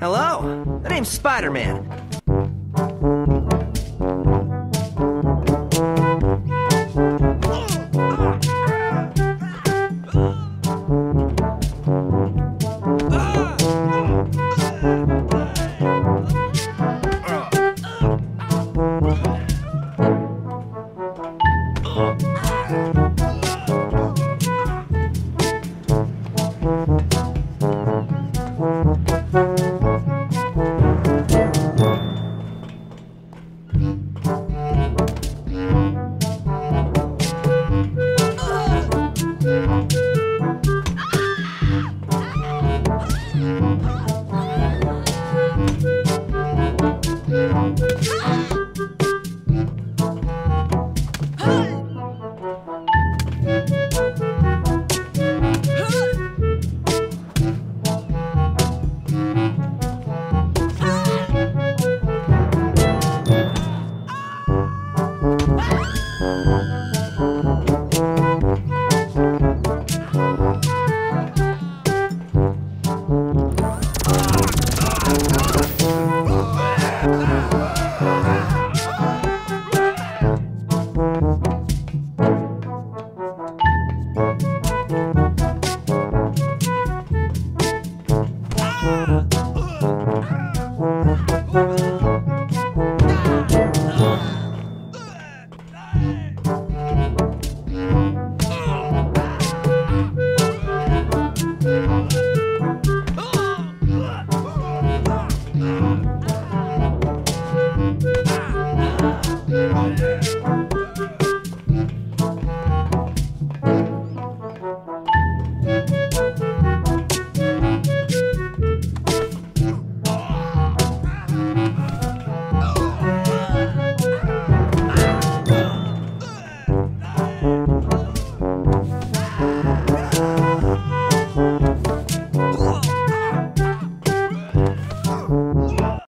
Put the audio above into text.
Hello? The name's Spider-Man. Uh.